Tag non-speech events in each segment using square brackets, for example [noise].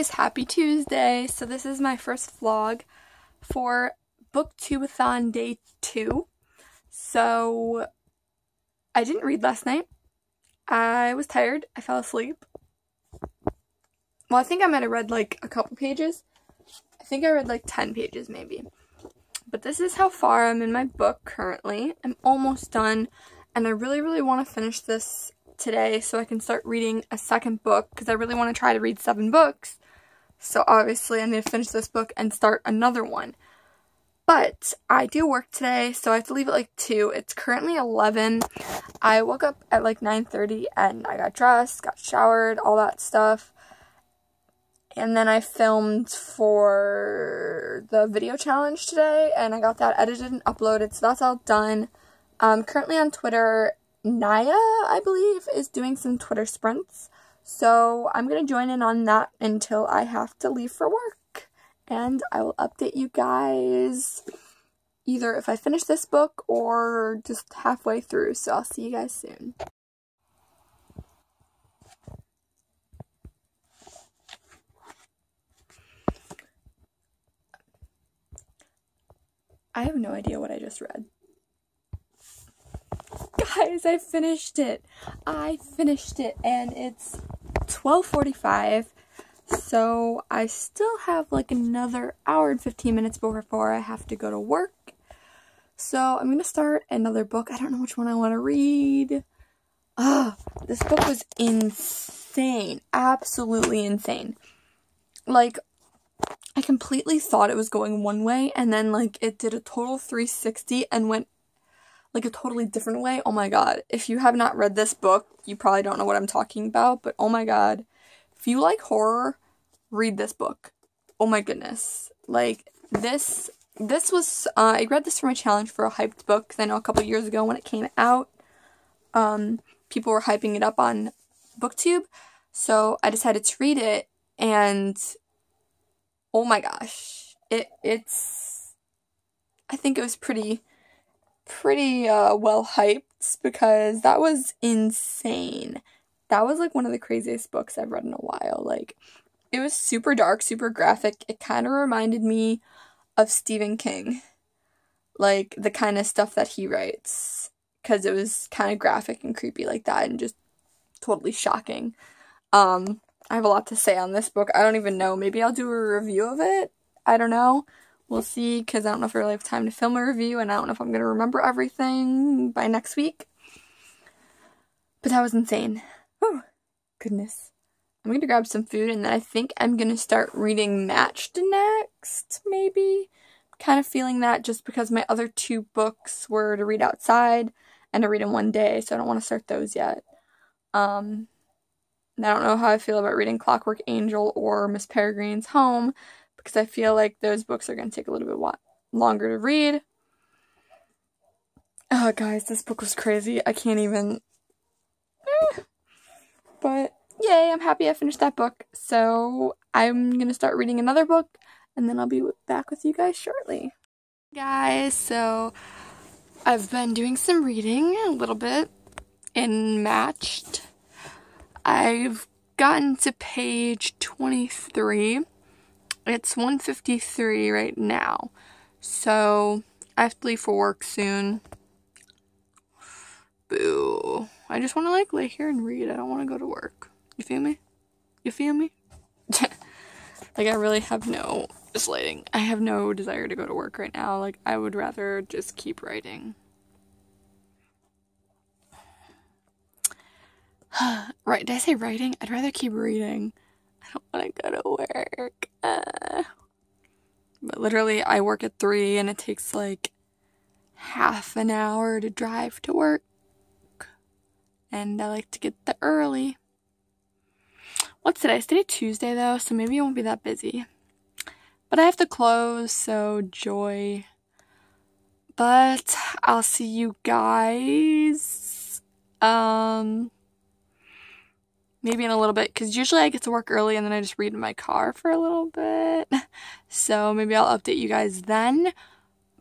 guys, happy Tuesday. So this is my first vlog for Booktubeathon day 2. So I didn't read last night. I was tired. I fell asleep. Well, I think I might have read like a couple pages. I think I read like 10 pages maybe. But this is how far I'm in my book currently. I'm almost done and I really really want to finish this today so I can start reading a second book because I really want to try to read seven books. So obviously I need to finish this book and start another one. But I do work today, so I have to leave at like 2. It's currently 11. I woke up at like 9.30 and I got dressed, got showered, all that stuff. And then I filmed for the video challenge today and I got that edited and uploaded, so that's all done. I'm currently on Twitter Naya, I believe, is doing some Twitter sprints. So I'm going to join in on that until I have to leave for work. And I will update you guys either if I finish this book or just halfway through. So I'll see you guys soon. I have no idea what I just read guys, I finished it. I finished it and it's 12:45. So I still have like another hour and 15 minutes before I have to go to work. So I'm going to start another book. I don't know which one I want to read. Ah, this book was insane. Absolutely insane. Like I completely thought it was going one way and then like it did a total 360 and went like a totally different way. Oh my god. If you have not read this book, you probably don't know what I'm talking about, but oh my god. If you like horror, read this book. Oh my goodness. Like this this was uh, I read this for my challenge for a hyped book I know a couple years ago when it came out um people were hyping it up on booktube. So I decided to read it and oh my gosh. It it's I think it was pretty pretty uh, well hyped because that was insane. That was like one of the craziest books I've read in a while. Like, it was super dark, super graphic. It kind of reminded me of Stephen King. Like, the kind of stuff that he writes. Because it was kind of graphic and creepy like that and just totally shocking. Um, I have a lot to say on this book. I don't even know. Maybe I'll do a review of it. I don't know. We'll see, because I don't know if I really have time to film a review, and I don't know if I'm going to remember everything by next week. But that was insane. Oh, goodness. I'm going to grab some food, and then I think I'm going to start reading Matched next, maybe? Kind of feeling that just because my other two books were to read outside and to read in one day, so I don't want to start those yet. Um, I don't know how I feel about reading Clockwork Angel or Miss Peregrine's Home, because I feel like those books are going to take a little bit longer to read. Oh, guys, this book was crazy. I can't even. Eh. But yay, I'm happy I finished that book. So I'm going to start reading another book and then I'll be back with you guys shortly. Guys, so I've been doing some reading a little bit in Matched. I've gotten to page 23 it's 1.53 right now. So, I have to leave for work soon. Boo. I just want to like lay here and read. I don't want to go to work. You feel me? You feel me? [laughs] like I really have no just lighting. I have no desire to go to work right now. Like I would rather just keep writing. [sighs] right, did I say writing? I'd rather keep reading. I don't want to go to work. Uh, but literally, I work at 3 and it takes like half an hour to drive to work. And I like to get there early. What's today? It's today Tuesday though, so maybe it won't be that busy. But I have to close, so joy. But I'll see you guys. Um maybe in a little bit because usually I get to work early and then I just read in my car for a little bit. [laughs] So maybe I'll update you guys then.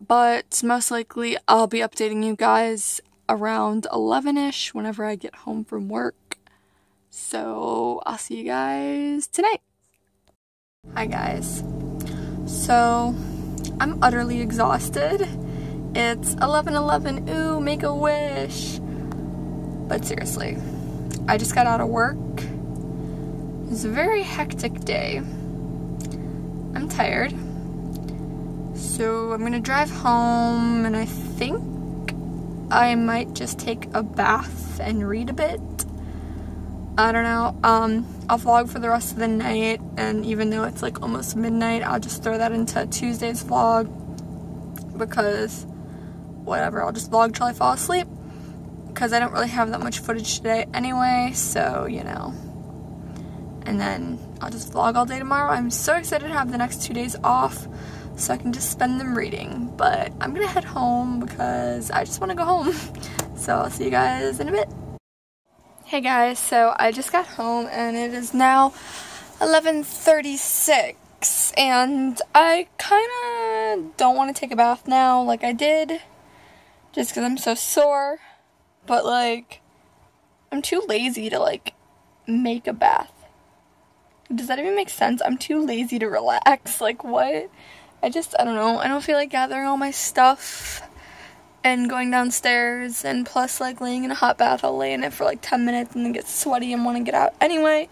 But most likely I'll be updating you guys around 11ish whenever I get home from work. So I'll see you guys tonight. Hi guys. So, I'm utterly exhausted. It's 11:11. Ooh, make a wish. But seriously, I just got out of work. It was a very hectic day. I'm tired. So, I'm to drive home and I think I might just take a bath and read a bit. I don't know. Um, I'll vlog for the rest of the night, and even though it's like almost midnight, I'll just throw that into Tuesday's vlog because whatever, I'll just vlog till I fall asleep because I don't really have that much footage today anyway, so you know. And then I'll just vlog all day tomorrow. I'm so excited to have the next two days off so I can just spend them reading. But I'm gonna head home because I just want to go home. [laughs] So I'll see you guys in a bit. Hey guys, so I just got home and it is now 11:36 and I kind of don't want to take a bath now like I did just cuz I'm so sore, but like I'm too lazy to like make a bath. Does that even make sense? I'm too lazy to relax. [laughs] Like what? I just I don't know. I don't feel like gathering all my stuff and going downstairs and plus like laying in a hot bath I'll lay in it for like 10 minutes and then get sweaty and want to get out anyway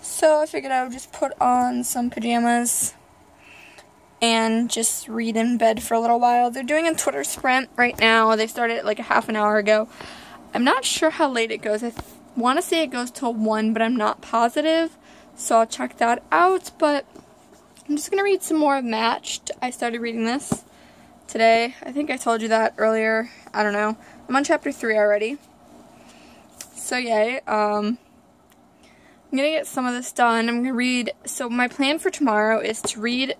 so I figured I would just put on some pajamas and just read in bed for a little while they're doing a Twitter sprint right now they started like a half an hour ago I'm not sure how late it goes I want to say it goes till 1 but I'm not positive so I'll check that out but I'm just gonna read some more of Matched I started reading this today. I think I told you that earlier. I don't know. I'm on chapter 3 already. So yay. Um, I'm going to get some of this done. I'm going to read, so my plan for tomorrow is to read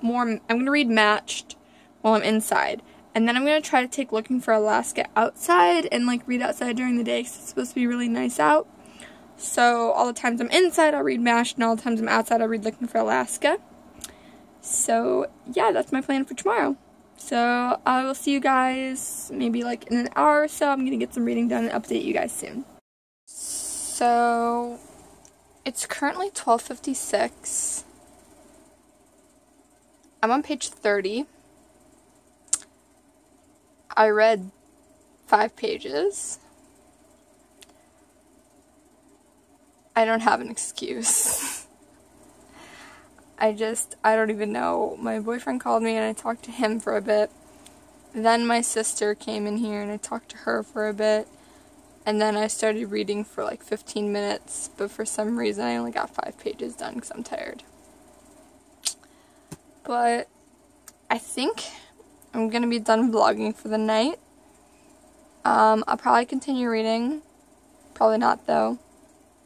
more, I'm going to read Matched while I'm inside. And then I'm going to try to take Looking for Alaska outside and like read outside during the day because it's supposed to be really nice out. So all the times I'm inside, I'll read Matched, and all the times I'm outside, I'll read Looking for Alaska. So yeah, that's my plan for tomorrow. So I will see you guys maybe like in an hour or so. I'm going to get some reading done and update you guys soon. So it's currently 12.56. I'm on page 30. I read five pages. I don't have an excuse. [laughs] I just, I don't even know. My boyfriend called me and I talked to him for a bit. Then my sister came in here and I talked to her for a bit. And then I started reading for like 15 minutes, but for some reason I only got five pages done because I'm tired. But I think I'm going to be done vlogging for the night. Um, I'll probably continue reading. Probably not though.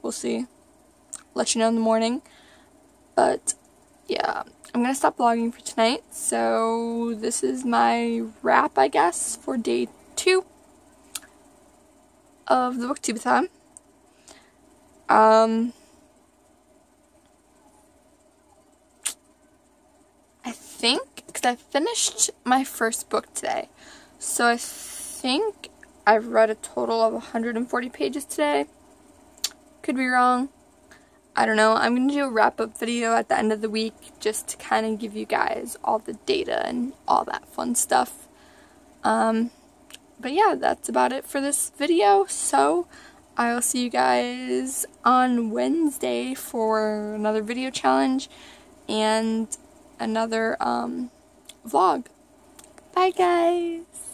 We'll see. Let you know in the morning. But yeah, I'm to stop vlogging for tonight. So this is my wrap, I guess, for day two of the booktubeathon. Um, I think, because I finished my first book today, so I think I've read a total of 140 pages today. Could be wrong. I don't know, I'm going to do a wrap-up video at the end of the week just to kind of give you guys all the data and all that fun stuff. Um, but yeah, that's about it for this video, so I will see you guys on Wednesday for another video challenge and another um, vlog. Bye guys!